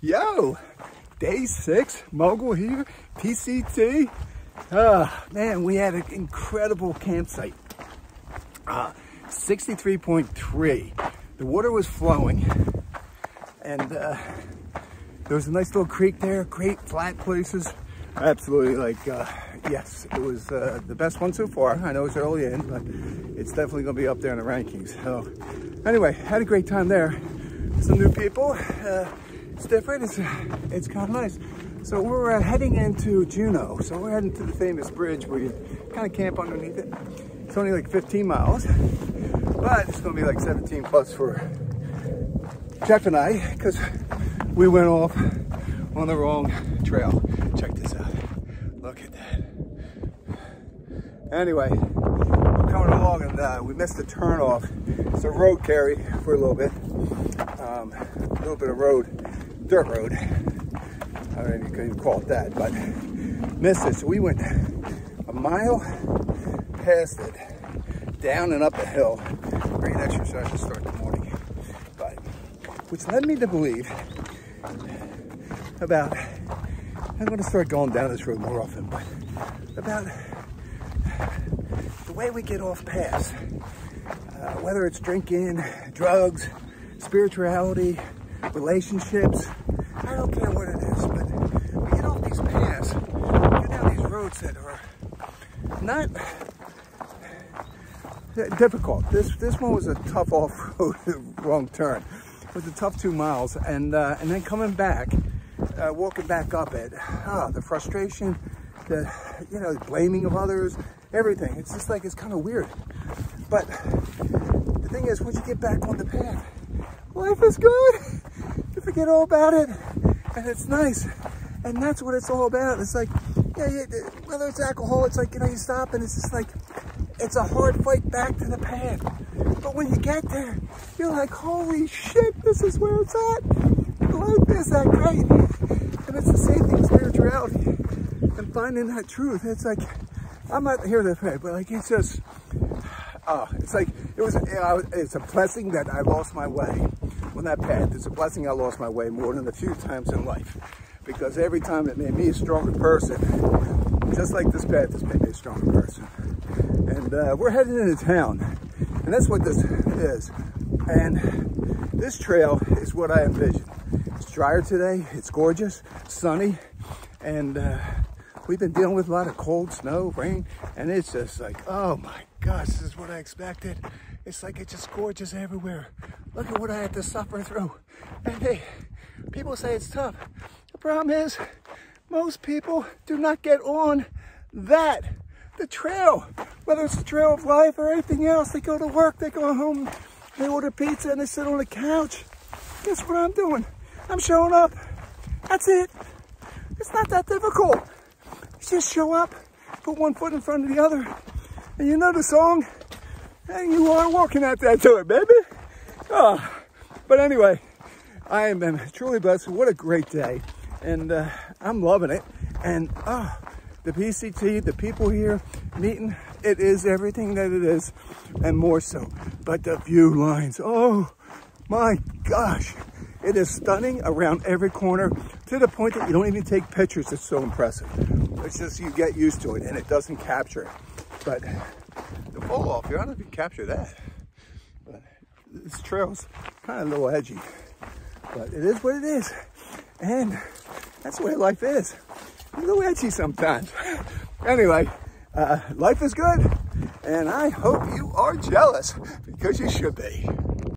Yo, day six, mogul here, PCT. Ah, man, we had an incredible campsite. Uh, 63.3. The water was flowing and uh, there was a nice little creek there, great flat places. Absolutely, like, uh, yes, it was uh, the best one so far. I know it's early in, but it's definitely gonna be up there in the rankings. So anyway, had a great time there. Some new people, uh, it's different, it's, it's kind of nice. So we're uh, heading into Julian. So we're heading to the famous bridge where you kind of camp underneath it. It's only like 15 miles, but it's gonna be like 17 plus for Jeff and I, because we went off on the wrong trail. Check this out. Look at that. Anyway, we're coming along and uh, we missed the turn off. It's a road carry for a little bit. Um, a little bit of road, dirt road. I don't know if you can call it that, but missed it. So we went a mile past it, down and up a hill. Great exercise to start the morning. But, which led me to believe about, I'm gonna start going down this road more often, but about the way we get off paths, uh, whether it's drinking, drugs, spirituality, relationships, I don't care what it is, but we get off these paths, get down these roads that are not difficult. This this one was a tough off-road wrong turn. It was a tough two miles, and uh, and then coming back, uh, walking back up it, ah, the frustration, the you know blaming of others, everything. It's just like it's kind of weird. But the thing is, once you get back on the path, life is good. Forget all about it, and it's nice. And that's what it's all about. It's like, yeah, yeah, whether it's alcohol, it's like, you know, you stop and it's just like, it's a hard fight back to the path. But when you get there, you're like, holy shit, this is where it's at. Life is that great. And it's the same thing with spirituality and finding that truth. It's like, I'm not here to pray, but like, it's just, oh, it's like, it was, you know, it's a blessing that I lost my way on that path. It's a blessing I lost my way more than a few times in life because every time it made me a stronger person, just like this path has made me a stronger person. And uh, we're heading into town, and that's what this is. And this trail is what I envision. It's drier today, it's gorgeous, sunny, and uh, we've been dealing with a lot of cold, snow, rain, and it's just like, oh my gosh, this is what I expected. It's like it's just gorgeous everywhere. Look at what I had to suffer through. And hey, people say it's tough. The problem is, most people do not get on that, the trail. Whether it's the trail of life or anything else, they go to work, they go home, they order pizza and they sit on the couch. Guess what I'm doing? I'm showing up. That's it. It's not that difficult. You just show up, put one foot in front of the other, and you know the song, and you are walking out that door, baby. Oh, but anyway, I am truly blessed. What a great day. And uh, I'm loving it. And oh, the PCT, the people here meeting, it is everything that it is and more so. But the view lines, oh my gosh. It is stunning around every corner to the point that you don't even take pictures. It's so impressive. It's just you get used to it and it doesn't capture it. But fall off, you don't even capture that. But this trail's kind of a little edgy. But it is what it is. And that's the way life is. A little edgy sometimes. Anyway, uh, life is good. And I hope you are jealous because you should be.